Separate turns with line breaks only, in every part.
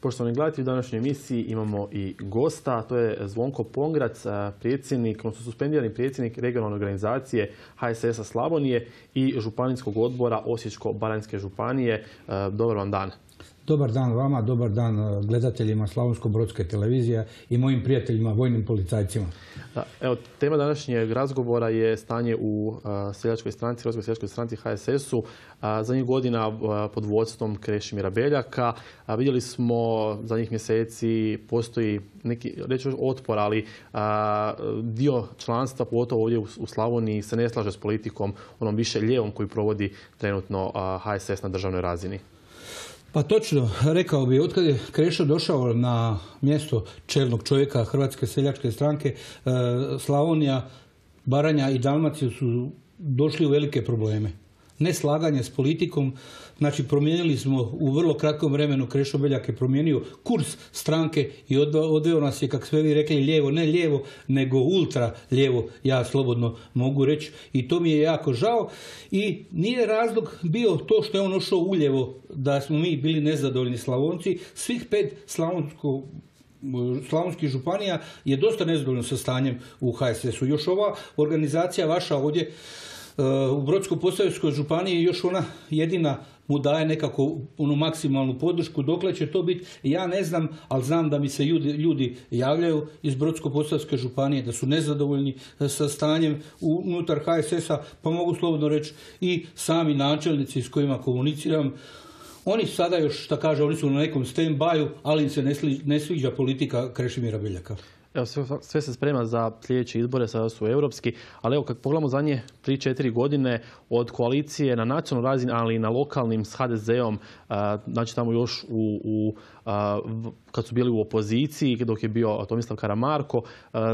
Poštovani gledatelji, u današnjoj emisiji imamo i gosta, to je Zvonko Pongrac, predsjednik, odnosno suspendirani predsjednik regionalne organizacije HSS-a Slavonije i županijskog odbora Osječko-Baranjske županije. Dobar vam dan.
Dobar dan vama, dobar dan e, gledateljima Slavonsko-Brodske televizije i mojim prijateljima, vojnim policajcima.
evo, tema današnjeg razgovora je stanje u e, seljačkoj stranci, Hrvatskoj seljačkoj stranci HSS-u. Zadnjih godina e, pod vodstvom Krešimira Beljaka. Vidjeli smo zadnjih mjeseci postoji neki, reći otpor, ali dio članstva, pogotovo ovdje u Slavoniji, se ne slaže s politikom onom više lijevom koju provodi trenutno HSS na državnoj razini.
Pa točno, rekao bi, otkad je Krešo došao na mjesto čelnog čovjeka Hrvatske seljačke stranke, e, Slavonija, Baranja i Dalmacija su došli u velike probleme neslaganje s politikom. Znači, promijenili smo u vrlo kratkom vremenu, Krešo Beljak je promijenio kurs stranke i odveo nas je, kako sve vi rekli, lijevo, ne lijevo, nego ultra lijevo, ja slobodno mogu reći. I to mi je jako žao. I nije razlog bio to što je on ušao uljevo, da smo mi bili nezadovoljni Slavonci. Svih pet slavonsko slavonskih županija je dosta nezadovoljno sa stanjem u HSS-u. Još ova organizacija vaša ovdje u Brodsko-Posavskoj županiji još ona jedina mu daje nekako onu maksimalnu podršku. Dokle će to biti, ja ne znam, ali znam da mi se ljudi, ljudi javljaju iz Brodsko-Posavske županije, da su nezadovoljni sa stanjem unutar HSS-a, pa mogu slobodno reći i sami načelnici s kojima komuniciram. Oni sada još, šta kaže, oni su na nekom stand-byu, ali im se ne sviđa politika Krešimira Biljaka.
Evo, sve, se sprema za sljedeće izbore, sada su europski, ali evo kad pogledamo zadnje 3-4 godine od koalicije na nacionalnoj razini, ali i na lokalnim s HDZ-om, znači tamo još u kad su bili u opoziciji, dok je bio Tomislav Karamarko,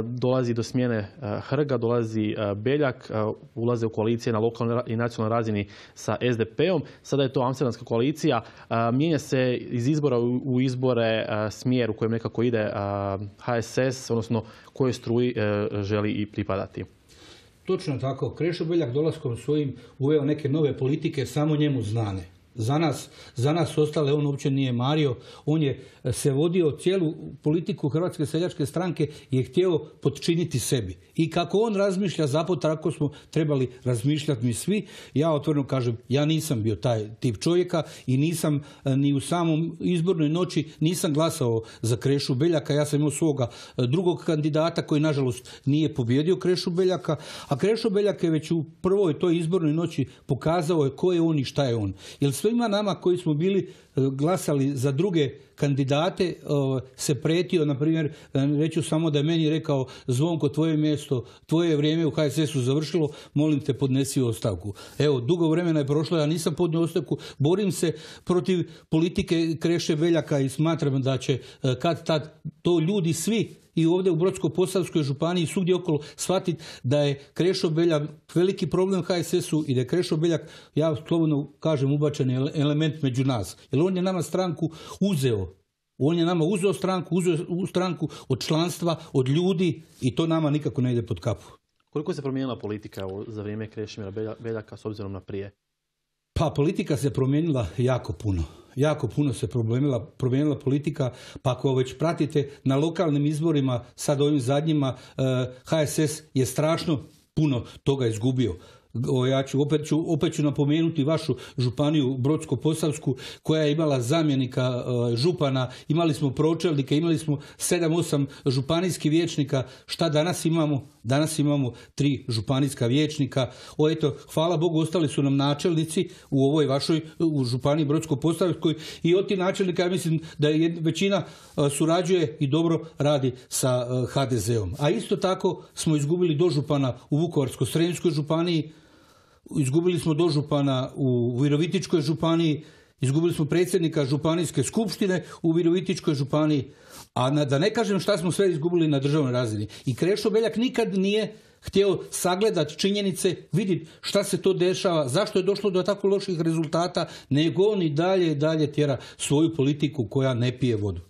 dolazi do smjene Hrga, dolazi Beljak, ulaze u koalicije na lokalnoj i nacionalnoj razini sa SDP-om. Sada je to Amsterdamska koalicija. Mijenja se iz izbora u izbore smjer u kojem nekako ide HSS, odnosno kojoj struji želi i pripadati.
Točno tako. Krešo Beljak dolaskom svojim uveo neke nove politike, samo njemu znane za nas, za nas ostale on uopće nije mario. On je e, se vodio cijelu politiku Hrvatske seljačke stranke i je htio podčiniti sebi. I kako on razmišlja, zapravo tako smo trebali razmišljati mi svi. Ja otvoreno kažem, ja nisam bio taj tip čovjeka i nisam e, ni u samom izbornoj noći nisam glasao za Krešu Beljaka. Ja sam imao svoga e, drugog kandidata koji nažalost nije pobjedio Krešu Beljaka. A Krešo Beljak je već u prvoj toj izbornoj noći pokazao je ko je on i šta je on. Jer svima nama koji smo bili e, glasali za druge kandidate e, se pretio, na primjer, e, reću samo da je meni rekao Zvonko, tvoje mjesto, tvoje vrijeme u HSS-u završilo, molim te podnesi ostavku. Evo, dugo vremena je prošlo, ja nisam podnio ostavku, borim se protiv politike Kreše Beljaka i smatram da će kad tad to ljudi svi i ovdje u Brodsko-Posavskoj županiji svugdje okolo shvatiti da je Krešo Beljak veliki problem HSS-u i da je Krešo Beljak, ja slobodno kažem, ubačen element među nas. Jer on je nama stranku uzeo. On je nama uzeo stranku, uzeo stranku od članstva, od ljudi i to nama nikako ne ide pod kapu.
Koliko se promijenila politika za vrijeme Krešimira Beljaka s obzirom na prije?
Pa politika se promijenila jako puno jako puno se promijenila, promijenila politika, pa ako već pratite na lokalnim izborima, sad ovim zadnjima, eh, HSS je strašno puno toga izgubio ja ću opet, ću, opet ću napomenuti vašu županiju Brodsko-Posavsku koja je imala zamjenika e, župana, imali smo pročelnike, imali smo sedam, osam županijskih vijećnika. Šta danas imamo? Danas imamo tri županijska vijećnika. O eto, hvala Bogu, ostali su nam načelnici u ovoj vašoj u županiji Brodsko-Posavskoj i od tih načelnika ja mislim da je većina e, surađuje i dobro radi sa e, HDZ-om. A isto tako smo izgubili dožupana u Vukovarsko-Sremskoj županiji, izgubili smo dožupana u Virovitičkoj županiji, izgubili smo predsjednika županijske skupštine u Virovitičkoj županiji, a da ne kažem šta smo sve izgubili na državnoj razini. I Krešo Beljak nikad nije htio sagledati činjenice, vidjeti šta se to dešava, zašto je došlo do tako loših rezultata, nego on i dalje i dalje tjera svoju politiku koja ne pije vodu.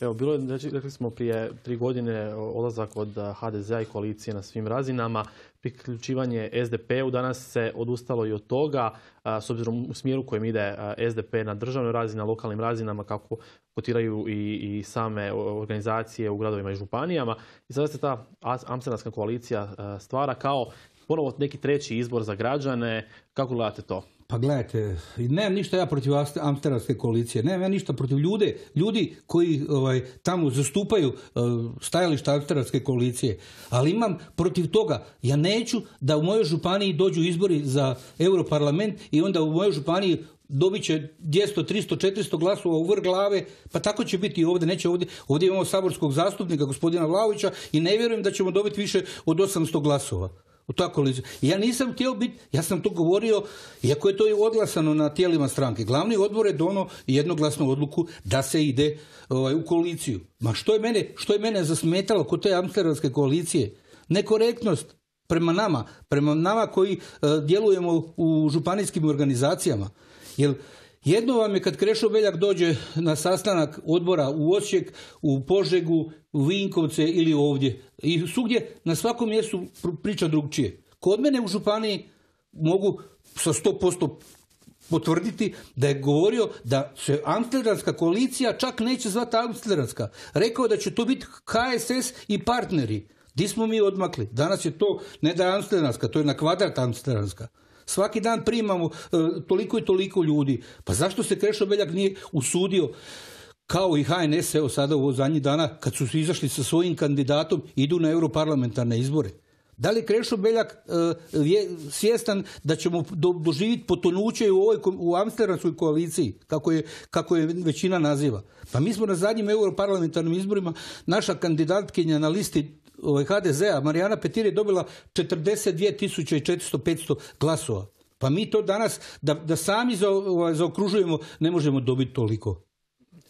Evo, bilo je, rekli smo prije tri godine odlazak od HDZ-a i koalicije na svim razinama, priključivanje SDP-u, danas se odustalo i od toga, s obzirom u smjeru kojem ide SDP na državnoj razini, na lokalnim razinama, kako kotiraju i, same organizacije u gradovima i županijama. I sada se ta Amsterdamska koalicija stvara kao ponovo neki treći izbor za građane. Kako gledate to?
Pa gledajte, nemam ništa ja protiv Amsterdamske koalicije, nemam ja ništa protiv ljude, ljudi koji ovaj, tamo zastupaju uh, stajališta Amsterdamske koalicije, ali imam protiv toga, ja neću da u mojoj županiji dođu izbori za Europarlament i onda u mojoj županiji dobit će 200, 300, 400 glasova u vrh glave, pa tako će biti i ovdje, neće ovdje, ovdje imamo saborskog zastupnika gospodina Vlaovića i ne vjerujem da ćemo dobiti više od 800 glasova u tako Ja nisam htio biti, ja sam to govorio, iako je to i odglasano na tijelima stranke. Glavni odbor je dono jednoglasnu odluku da se ide ovaj, u koaliciju. Ma što je mene, što je mene zasmetalo kod te amsterdamske koalicije? Nekorektnost prema nama, prema nama koji eh, djelujemo u županijskim organizacijama. Jer jedno vam je kad Krešo Beljak dođe na sastanak odbora u Osijek, u Požegu, u Vinkovce ili ovdje. I svugdje na svakom mjestu priča drugčije. Kod mene u Županiji mogu sa 100% potvrditi da je govorio da se Amsterdamska koalicija čak neće zvati Amsterdamska. Rekao da će to biti HSS i partneri. Di smo mi odmakli? Danas je to ne da je Amsterdamska, to je na kvadrat Amsterdamska. Svaki dan primamo e, toliko i toliko ljudi. Pa zašto se Krešo Beljak nije usudio kao i HNS, evo sada u zadnjih dana, kad su izašli sa svojim kandidatom, idu na europarlamentarne izbore. Da li Krešo Beljak e, je svjestan da ćemo doživjeti potonuće u ovoj u Amsterdamskoj koaliciji, kako je, kako je većina naziva? Pa mi smo na zadnjim europarlamentarnim izborima, naša kandidatkinja na listi ovaj, HDZ-a, Marijana Petir je dobila 42.400-500 glasova. Pa mi to danas, da, da sami za, ovaj, zaokružujemo, ne možemo dobiti toliko.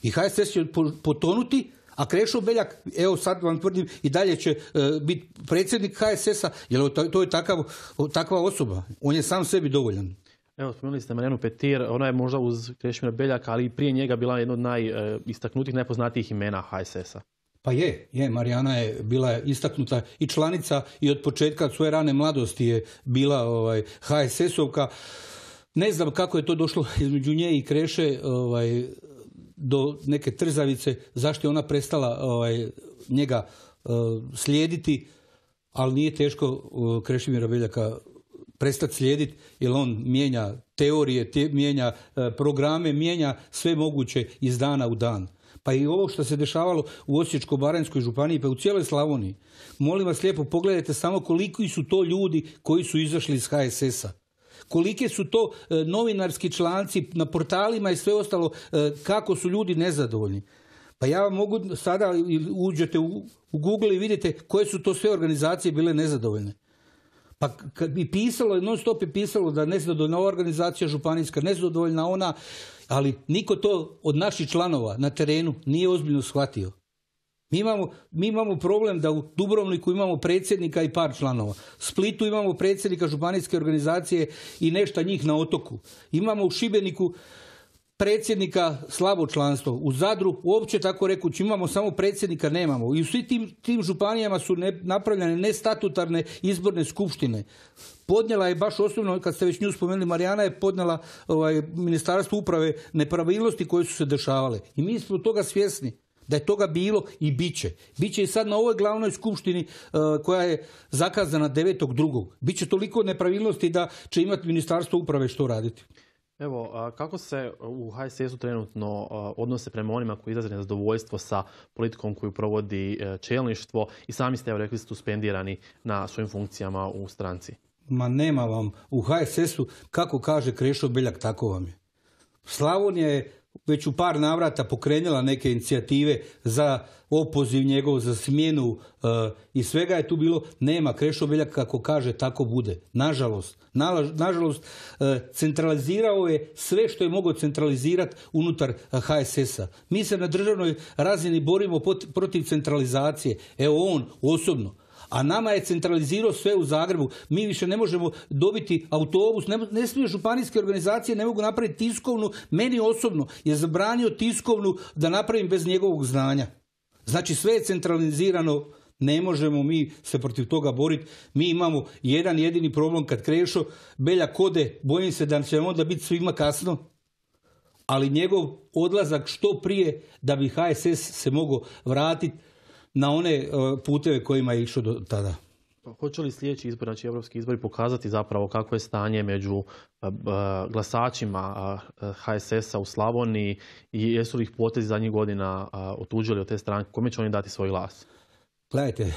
I HSS će potonuti, a Krešo Beljak, evo sad vam tvrdim, i dalje će e, biti predsjednik HSS-a, jer to, je takav, takva osoba. On je sam sebi dovoljan.
Evo, spomenuli ste Marijanu Petir, ona je možda uz Krešimira Beljaka, ali i prije njega bila jedna od najistaknutijih, najpoznatijih imena HSS-a.
Pa je, je, Marijana je bila istaknuta i članica i od početka svoje rane mladosti je bila ovaj, HSS-ovka. Ne znam kako je to došlo između nje i Kreše ovaj, do neke trzavice, zašto je ona prestala ovaj, njega uh, slijediti, ali nije teško uh, Krešimira Beljaka prestati slijediti, jer on mijenja teorije, mijenja uh, programe, mijenja sve moguće iz dana u dan. Pa i ovo što se dešavalo u Osječko-Baranjskoj županiji, pa u cijeloj Slavoniji. Molim vas lijepo, pogledajte samo koliko su to ljudi koji su izašli iz HSS-a. Kolike su to e, novinarski članci na portalima i sve ostalo, e, kako su ljudi nezadovoljni. Pa ja vam mogu sada uđete u Google i vidite koje su to sve organizacije bile nezadovoljne. Pa kad bi pisalo, non stop je pisalo da nezadovoljna ova organizacija županijska, nezadovoljna ona, ali niko to od naših članova na terenu nije ozbiljno shvatio. Mi imamo, mi imamo problem da u Dubrovniku imamo predsjednika i par članova. Splitu imamo predsjednika županijske organizacije i nešto njih na otoku. Imamo u Šibeniku predsjednika slabo članstvo. U Zadru uopće tako rekući imamo samo predsjednika, nemamo. I u svim tim, tim županijama su ne, napravljene nestatutarne izborne skupštine. Podnijela je baš osobno, kad ste već nju spomenuli, Marijana je podnijela ovaj, ministarstvo uprave nepravilnosti koje su se dešavale. I mi smo toga svjesni da je toga bilo i bit će. Biće i sad na ovoj glavnoj skupštini uh, koja je zakazana 9.2. Biće toliko nepravilnosti da će imati ministarstvo uprave što raditi.
Evo, kako se u HSS-u trenutno odnose prema onima koji izraze nezadovoljstvo sa politikom koju provodi e, čelništvo i sami ste, evo rekli, suspendirani na svojim funkcijama u stranci?
Ma nema vam. U HSS-u, kako kaže Krešo Beljak, tako vam je. Slavonija je već u par navrata pokrenula neke inicijative za opoziv njegov, za smjenu uh, i svega je tu bilo, nema Krešo Beljak kako kaže, tako bude. Nažalost, nažalost uh, centralizirao je sve što je mogao centralizirati unutar uh, HSS-a. Mi se na državnoj razini borimo protiv centralizacije. Evo on osobno a nama je centralizirao sve u Zagrebu. Mi više ne možemo dobiti autobus, ne, ne smije županijske organizacije, ne mogu napraviti tiskovnu, meni osobno je zabranio tiskovnu da napravim bez njegovog znanja. Znači sve je centralizirano, ne možemo mi se protiv toga boriti. Mi imamo jedan jedini problem kad Krešo Belja kode, bojim se da će onda biti svima kasno, ali njegov odlazak što prije da bi HSS se mogao vratiti na one e, puteve kojima je išao do tada.
Hoće li sljedeći izbor, znači evropski izbori, pokazati zapravo kako je stanje među e, glasačima HSS-a u Slavoniji i jesu li ih potezi zadnjih godina otuđili od te stranke? Kome će oni dati svoj glas?
Gledajte,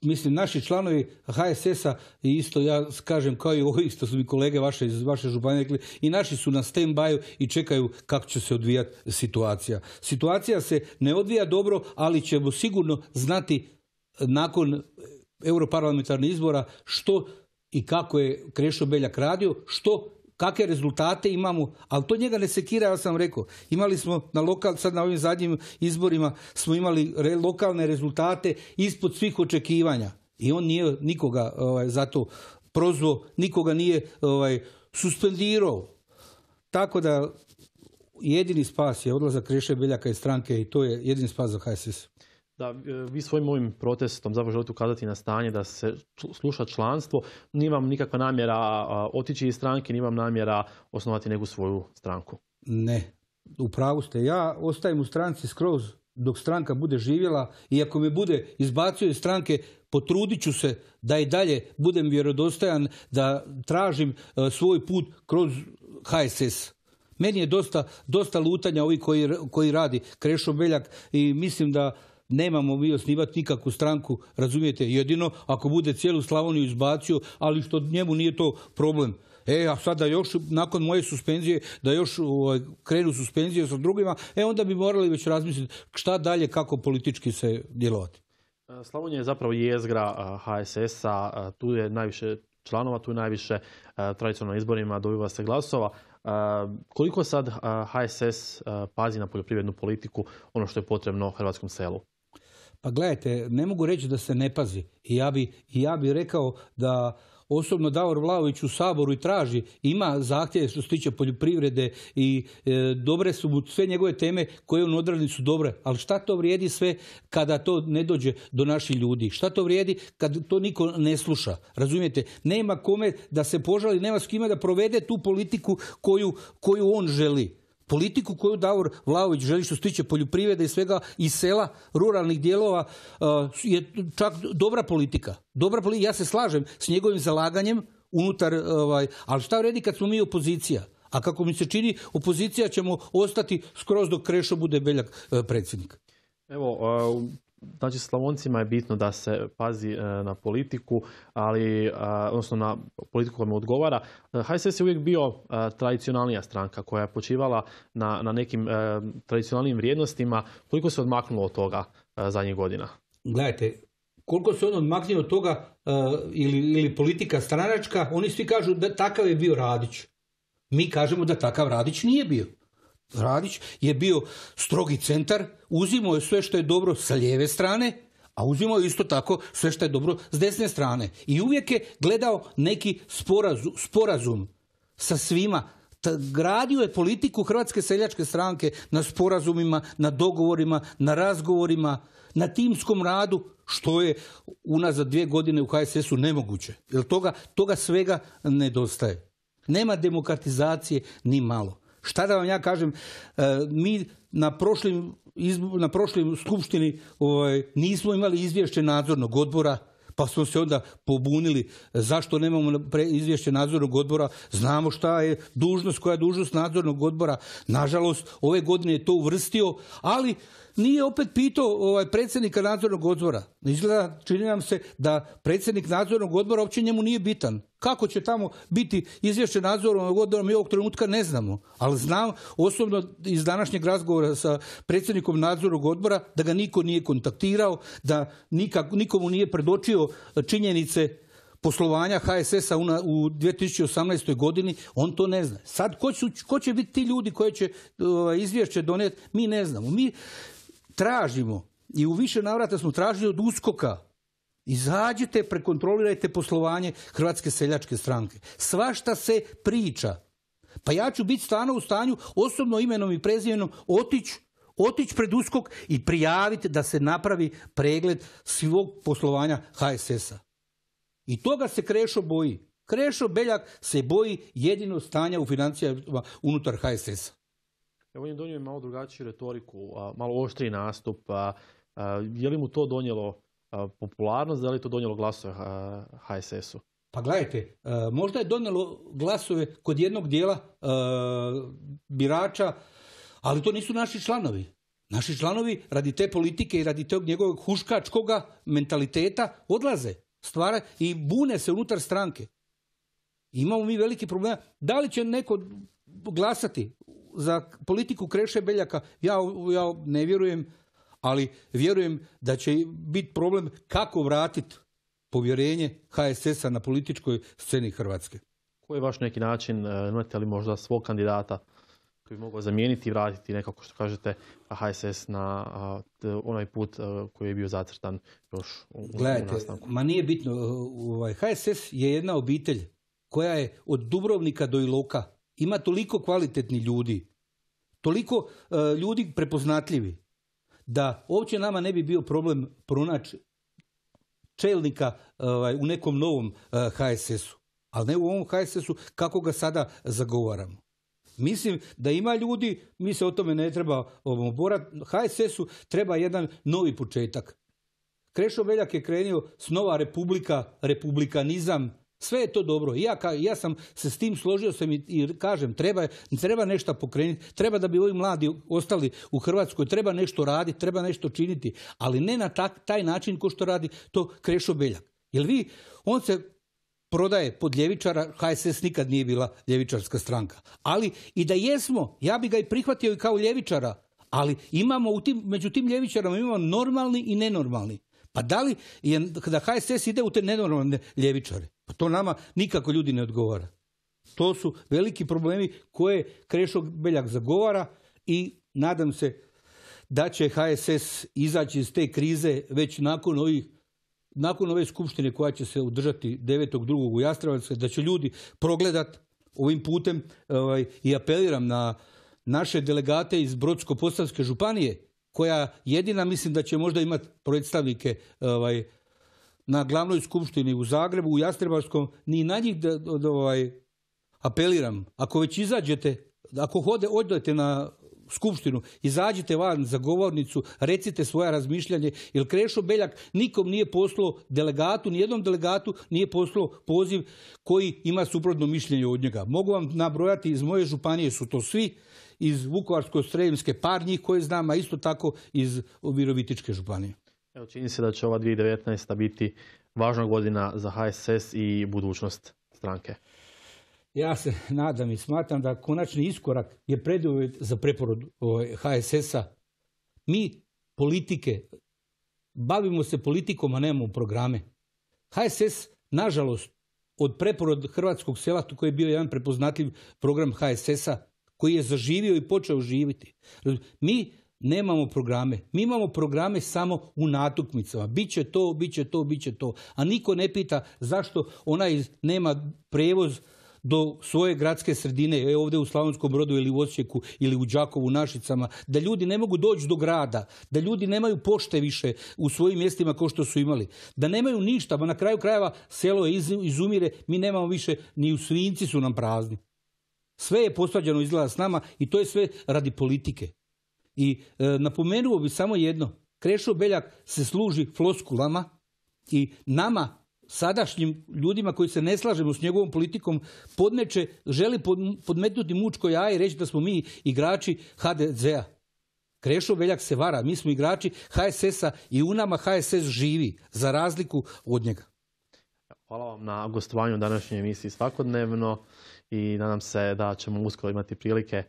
mislim, naši članovi HSS-a i isto ja kažem kao i ovi isto su mi kolege vaše iz vaše županije rekli i naši su na stand by i čekaju kako će se odvijati situacija. Situacija se ne odvija dobro, ali ćemo sigurno znati nakon europarlamentarnih izbora što i kako je Krešo Beljak radio, što kakve rezultate imamo, ali to njega ne sekira, ja sam rekao. Imali smo na lokal, sad na ovim zadnjim izborima smo imali lokalne rezultate ispod svih očekivanja. I on nije nikoga ovaj, zato prozvao, nikoga nije ovaj, suspendirao. Tako da jedini spas je odlazak Kreše Beljaka iz stranke i to je jedini spas za HSS.
Da, e, vi svojim ovim protestom zapravo želite ukazati na stanje da se sluša članstvo. Nimam nikakva namjera otići iz stranke, nimam namjera osnovati neku svoju stranku.
Ne, u pravu ste. Ja ostajem u stranci skroz dok stranka bude živjela i ako me bude izbacio iz stranke, potrudit ću se da i dalje budem vjerodostojan, da tražim e, svoj put kroz HSS. Meni je dosta, dosta lutanja ovi koji, koji radi Krešo Beljak i mislim da nemamo mi osnivati nikakvu stranku, razumijete, jedino ako bude cijelu Slavoniju izbacio, ali što njemu nije to problem. E, a sada još, nakon moje suspenzije, da još ovaj, krenu suspenzije sa drugima, e, onda bi morali već razmisliti šta dalje, kako politički se djelovati.
E, Slavonija je zapravo jezgra HSS-a, tu je najviše članova, tu je najviše tradicionalno izborima, dobiva se glasova. Koliko sad HSS pazi na poljoprivrednu politiku, ono što je potrebno hrvatskom selu?
Pa gledajte, ne mogu reći da se ne pazi. I ja bi, ja bi rekao da osobno Davor Vlaović u Saboru i traži, ima zahtjeve što se tiče poljoprivrede i e, dobre su sve njegove teme koje on odradi su dobre, ali šta to vrijedi sve kada to ne dođe do naših ljudi? Šta to vrijedi kad to niko ne sluša? Razumijete? Nema kome da se požali, nema s kime da provede tu politiku koju, koju on želi politiku koju Davor Vlaović želi što se tiče poljoprivrede i svega i sela, ruralnih dijelova uh, je čak dobra politika. Dobra politika. Ja se slažem s njegovim zalaganjem unutar, ovaj, ali šta vredi kad smo mi opozicija? A kako mi se čini, opozicija ćemo ostati skroz dok Krešo bude Beljak uh, predsjednik.
Evo, Znači, Slavoncima je bitno da se pazi e, na politiku, ali, e, odnosno na politiku koja mu odgovara. E, HSS je uvijek bio tradicionalnija stranka koja je počivala na, na nekim tradicionalnim vrijednostima. Koliko se odmaknulo od toga zadnjih godina?
Gledajte, koliko se on odmaknuo od toga ili, ili politika stranačka, oni svi kažu da takav je bio Radić. Mi kažemo da takav Radić nije bio. Radić je bio strogi centar, uzimao je sve što je dobro sa lijeve strane, a uzimao je isto tako sve što je dobro s desne strane. I uvijek je gledao neki sporazum, sporazum sa svima. gradio je politiku Hrvatske seljačke stranke na sporazumima, na dogovorima, na razgovorima, na timskom radu, što je unazad dvije godine u HSS-u nemoguće. Jer toga, toga svega nedostaje. Nema demokratizacije ni malo. Šta da vam ja kažem, e, mi na prošlim, na prošlim skupštini ovaj, nismo imali izvješće nadzornog odbora, pa smo se onda pobunili zašto nemamo izvješće nadzornog odbora. Znamo šta je dužnost, koja je dužnost nadzornog odbora. Nažalost, ove godine je to uvrstio, ali nije opet pitao ovaj, predsjednika nadzornog odbora. Izgleda, čini nam se da predsjednik nadzornog odbora uopće njemu nije bitan. Kako će tamo biti izvješće nadzornog odbora, mi ovog trenutka ne znamo. Ali znam osobno iz današnjeg razgovora sa predsjednikom nadzornog odbora da ga niko nije kontaktirao, da nikak, nikomu nije predočio činjenice poslovanja HSS-a u 2018. godini, on to ne zna. Sad, ko, ko će biti ti ljudi koji će ovaj, izvješće donijeti, mi ne znamo. Mi tražimo i u više navrata smo tražili od uskoka Izađite, prekontrolirajte poslovanje Hrvatske seljačke stranke. Svašta se priča. Pa ja ću biti stvarno u stanju osobno imenom i prezimenom otići Otići pred uskok i prijaviti da se napravi pregled svog poslovanja HSS-a. I toga se Krešo boji. Krešo Beljak se boji jedino stanja u financijama unutar HSS-a.
On je donio malo drugačiju retoriku, malo oštriji nastup. Je li mu to donijelo popularnost, da li je to donijelo glasove HSS-u?
Pa gledajte, možda je donijelo glasove kod jednog dijela birača, ali to nisu naši članovi. Naši članovi radi te politike i radi tog njegovog huškačkoga mentaliteta odlaze, stvara i bune se unutar stranke. Imamo mi veliki problem. Da li će neko glasati za politiku Kreše Beljaka? Ja, ja ne vjerujem, ali vjerujem da će biti problem kako vratiti povjerenje HSS-a na političkoj sceni Hrvatske.
Koji je vaš neki način, e, imate li možda svog kandidata koji bi mogao zamijeniti i vratiti nekako što kažete HSS na onaj put koji je bio zacrtan još u,
Gledajte, ma nije bitno. Ovaj, HSS je jedna obitelj koja je od Dubrovnika do Iloka. Ima toliko kvalitetnih ljudi, toliko ljudi prepoznatljivi, da uopće nama ne bi bio problem pronaći čelnika ovaj, u nekom novom HSS-u. Ali ne u ovom HSS-u kako ga sada zagovaramo. Mislim da ima ljudi, mi se o tome ne treba oborati, HSS-u treba jedan novi početak. Krešo Veljak je krenio s nova republika, republikanizam, sve je to dobro. Ja, ja sam se s tim složio sam i, i kažem, treba, treba nešto pokrenuti, treba da bi ovi mladi ostali u Hrvatskoj, treba nešto raditi, treba nešto činiti, ali ne na tak, taj način ko što radi to Krešo Beljak. Jer vi, on se prodaje pod ljevičara, HSS nikad nije bila ljevičarska stranka. Ali i da jesmo, ja bi ga i prihvatio i kao ljevičara, ali imamo u tim, među tim ljevičarama imamo normalni i nenormalni. Pa da li je, da HSS ide u te nenormalne ljevičare? Pa to nama nikako ljudi ne odgovara. To su veliki problemi koje Krešo Beljak zagovara i nadam se da će HSS izaći iz te krize već nakon ovih nakon ove skupštine koja će se održati 9.2. u Jastrebac, da će ljudi progledat ovim putem ovaj, i apeliram na naše delegate iz Brodsko-Posavske županije, koja jedina mislim da će možda imati predstavnike ovaj, na glavnoj skupštini u Zagrebu, u Jastrebarskom, ni na njih da, ovaj, apeliram. Ako već izađete, ako hode, odete na skupštinu, izađite van za govornicu, recite svoja razmišljanje, jer Krešo Beljak nikom nije poslao delegatu, nijednom delegatu nije poslao poziv koji ima suprotno mišljenje od njega. Mogu vam nabrojati, iz moje županije su to svi, iz Vukovarsko-Sremske par njih koje znam, a isto tako iz Virovitičke županije.
Evo, čini se da će ova 2019. biti važna godina za HSS i budućnost stranke
ja se nadam i smatram da konačni iskorak je preduvjet za preporod ovaj, HSS-a. Mi politike, bavimo se politikom, a nemamo programe. HSS, nažalost, od preporod hrvatskog sela, koji je bio jedan prepoznatljiv program HSS-a, koji je zaživio i počeo živiti. Mi nemamo programe. Mi imamo programe samo u natukmicama. Biće to, biće to, biće to. A niko ne pita zašto onaj nema prevoz do svoje gradske sredine, ovdje u Slavonskom brodu ili u Osijeku ili u Đakovu, Našicama, da ljudi ne mogu doći do grada, da ljudi nemaju pošte više u svojim mjestima kao što su imali, da nemaju ništa, pa na kraju krajeva selo je izumire, mi nemamo više, ni u svinci su nam prazni. Sve je posađeno izgleda s nama i to je sve radi politike. I e, napomenuo bi samo jedno, Krešo Beljak se služi floskulama i nama sadašnjim ljudima koji se ne slažemo s njegovom politikom podmeće, želi podmetnuti mučko jaje i reći da smo mi igrači HDZ-a. Krešo Veljak se vara, mi smo igrači HSS-a i u nama HSS živi, za razliku od njega.
Hvala vam na gostovanju u današnjoj emisiji svakodnevno i nadam se da ćemo uskoro imati prilike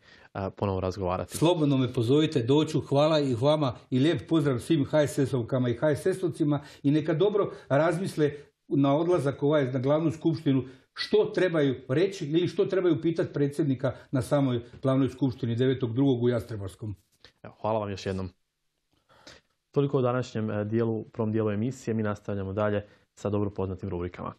ponovo razgovarati.
Slobodno me pozovite, doću, hvala i vama i lijep pozdrav svim HSS-ovkama i HSS-ovcima i neka dobro razmisle na odlazak ovaj na glavnu skupštinu što trebaju reći ili što trebaju pitati predsjednika na samoj glavnoj skupštini 9.2. u Jastrebarskom.
hvala vam još jednom. Toliko u današnjem eh, dijelu, prvom dijelu emisije. Mi nastavljamo dalje sa dobro poznatim rubrikama.